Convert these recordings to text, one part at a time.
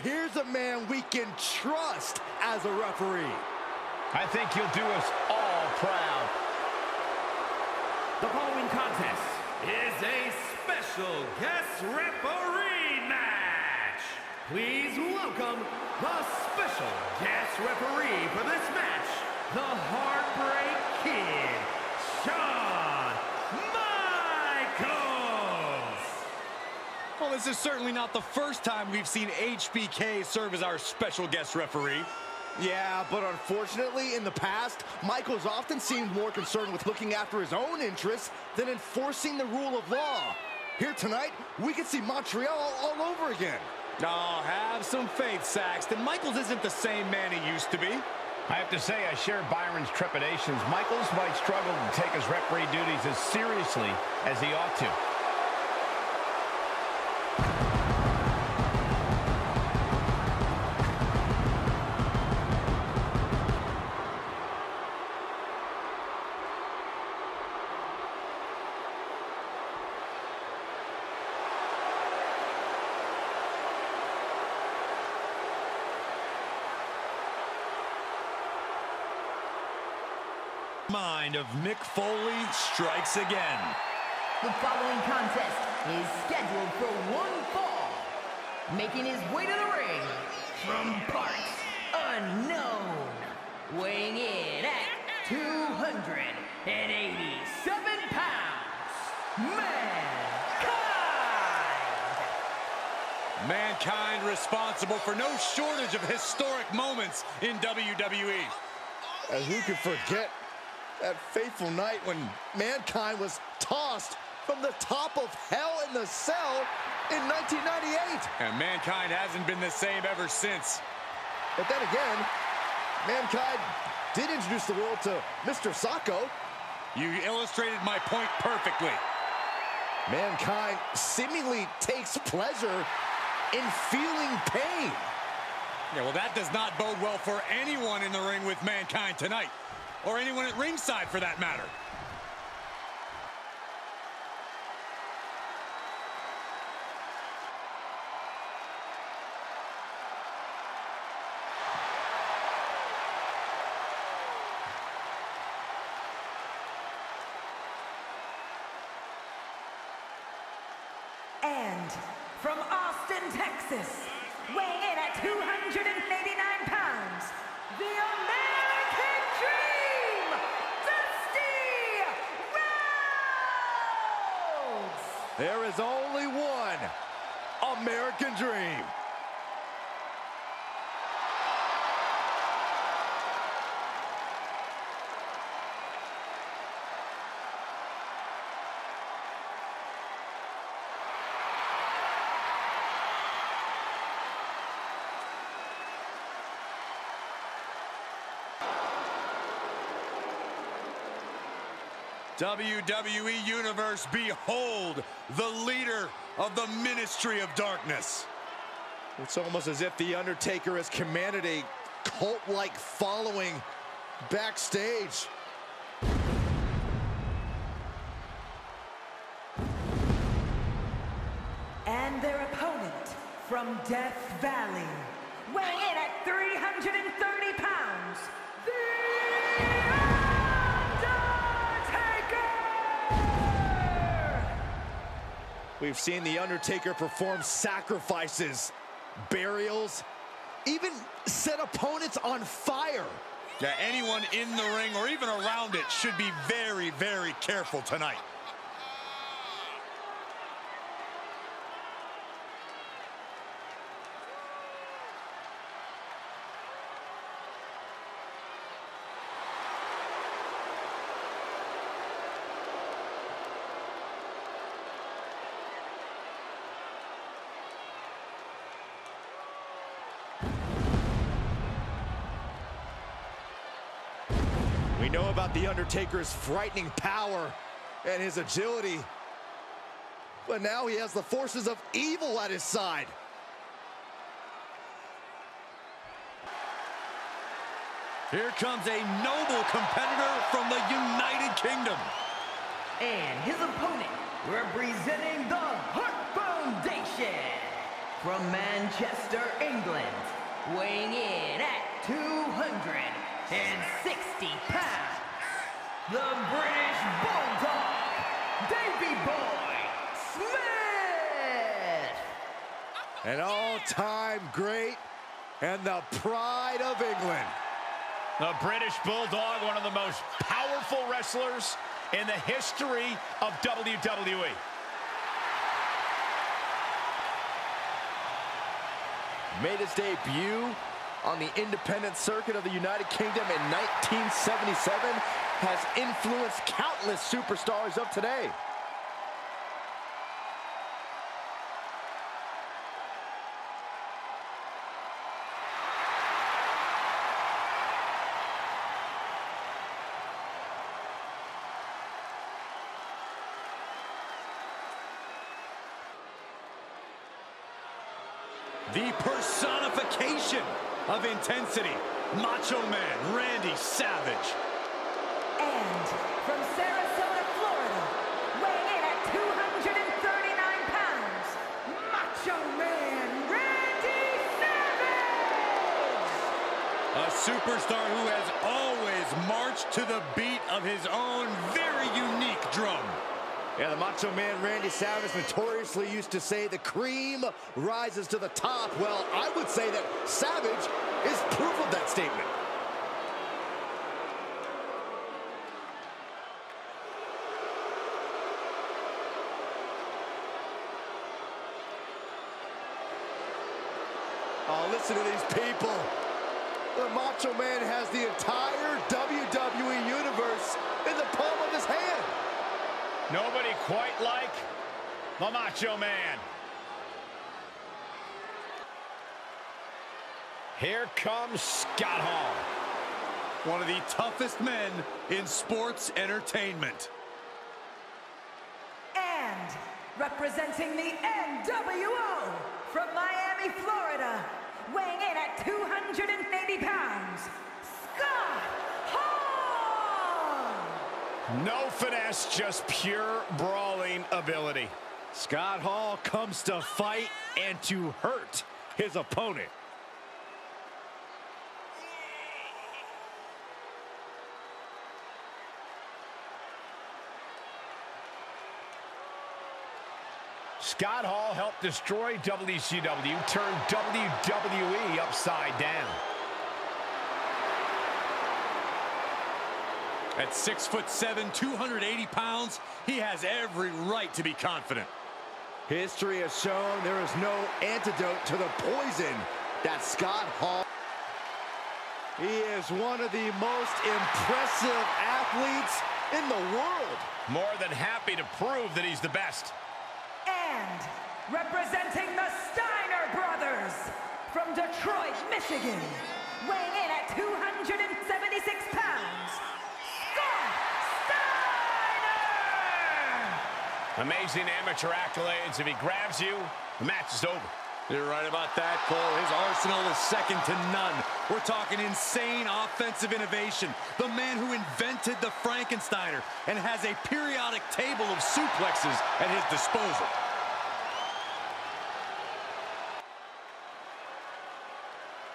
Here's a man we can trust as a referee. I think he'll do us all proud. The following contest is a special guest referee match. Please welcome the special guest referee for this match, the Heartbreak Kid, Shawn Michaels. Well, this is certainly not the first time we've seen HBK serve as our special guest referee. Yeah, but unfortunately, in the past, Michaels often seemed more concerned with looking after his own interests than enforcing the rule of law. Here tonight, we can see Montreal all over again. Oh, have some faith, Saxton. Michaels isn't the same man he used to be. I have to say, I share Byron's trepidations. Michaels might struggle to take his referee duties as seriously as he ought to. Mind of Mick Foley strikes again. The following contest is scheduled for one fall. Making his way to the ring from parts unknown. Weighing in at 287 pounds. Mankind! Mankind responsible for no shortage of historic moments in WWE. And who could forget that fateful night when Mankind was tossed from the top of Hell in the Cell in 1998. And Mankind hasn't been the same ever since. But then again, Mankind did introduce the world to Mr. Socko. You illustrated my point perfectly. Mankind seemingly takes pleasure in feeling pain. Yeah, well, that does not bode well for anyone in the ring with Mankind tonight. Or anyone at ringside, for that matter. And from Austin, Texas, weighing in at 289 There is only one American Dream. WWE Universe, behold the leader of the Ministry of Darkness. It's almost as if The Undertaker has commanded a cult-like following backstage. And their opponent from Death Valley, weighing in at 330 We've seen The Undertaker perform sacrifices, burials, even set opponents on fire. Yeah, anyone in the ring or even around it should be very, very careful tonight. Know about The Undertaker's frightening power and his agility. But now he has the forces of evil at his side. Here comes a noble competitor from the United Kingdom. And his opponent, representing the Heart Foundation, from Manchester, England, weighing in at 260 pounds, the British Bulldog, Davey Boy Smith! An all-time great and the pride of England. The British Bulldog, one of the most powerful wrestlers in the history of WWE. Made his debut on the independent circuit of the United Kingdom in 1977, has influenced countless superstars of today. The personification of intensity, Macho Man Randy Savage. And from Sarasota, Florida, weighing in at 239 pounds, Macho Man Randy Savage! A superstar who has always marched to the beat of his own very. Yeah, the Macho Man Randy Savage notoriously used to say the cream rises to the top. Well, I would say that Savage is proof of that statement. Oh, listen to these people. The Macho Man has the entire WWE Universe in the palm of his hand. Nobody quite like the Macho Man. Here comes Scott Hall. One of the toughest men in sports entertainment. And representing the NWO from Miami, Florida, weighing in at 280 pounds, Scott Hall! No finesse, just pure brawling ability. Scott Hall comes to fight and to hurt his opponent. Scott Hall helped destroy WCW, turn WWE upside down. At six foot seven, 280 pounds, he has every right to be confident. History has shown there is no antidote to the poison that Scott Hall. He is one of the most impressive athletes in the world. More than happy to prove that he's the best. And representing the Steiner brothers from Detroit, Michigan, weighing in at 276 pounds, Scott Steiner! Amazing amateur accolades. If he grabs you, the match is over. You're right about that, Cole. His arsenal is second to none. We're talking insane offensive innovation. The man who invented the Frankensteiner and has a periodic table of suplexes at his disposal.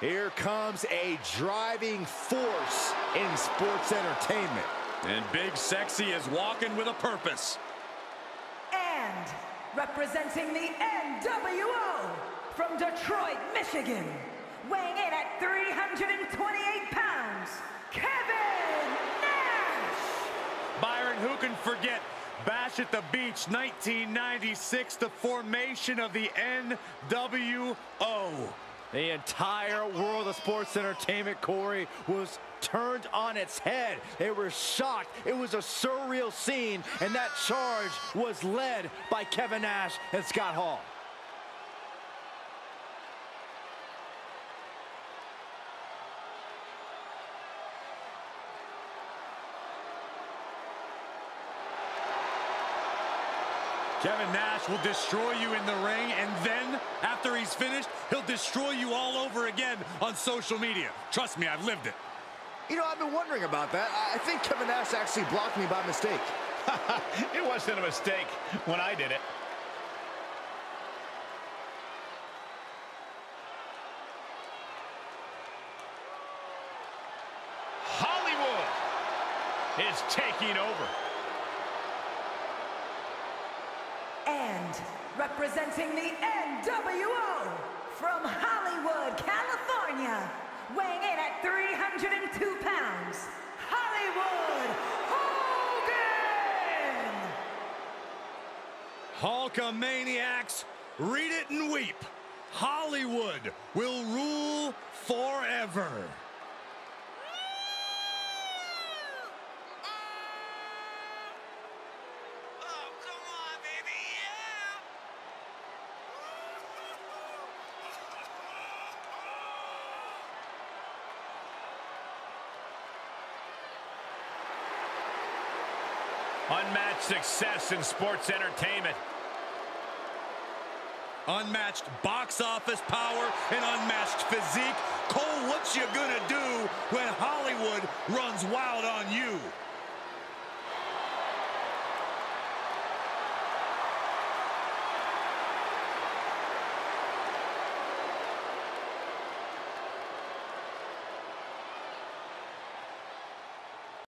Here comes a driving force in sports entertainment. And Big Sexy is walking with a purpose. And representing the NWO from Detroit, Michigan, weighing in at 328 pounds, Kevin Nash! Byron, who can forget Bash at the Beach 1996, the formation of the NWO. The entire world of sports entertainment, Corey, was turned on its head. They were shocked. It was a surreal scene, and that charge was led by Kevin Nash and Scott Hall. Kevin Nash will destroy you in the ring, and then, after he's finished, he'll destroy you all over again on social media. Trust me, I've lived it. You know, I've been wondering about that. I think Kevin Nash actually blocked me by mistake. it wasn't a mistake when I did it. Hollywood is taking over. Representing the NWO from Hollywood, California, weighing in at 302 pounds, Hollywood Hogan! Hulkamaniacs, read it and weep. Hollywood will rule forever. Unmatched success in sports entertainment. Unmatched box office power and unmatched physique. Cole, what you gonna do when Hollywood runs wild on you?